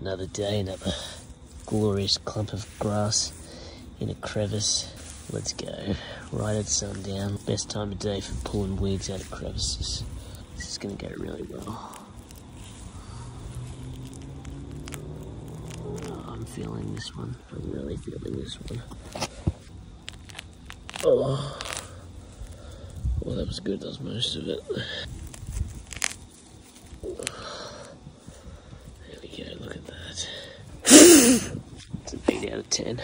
Another day, another glorious clump of grass in a crevice. Let's go. Right at sundown. Best time of day for pulling weeds out of crevices. This is gonna go really well. Oh, I'm feeling this one. I'm really feeling this one. Oh. Well, that was good. That was most of it. Out of 10.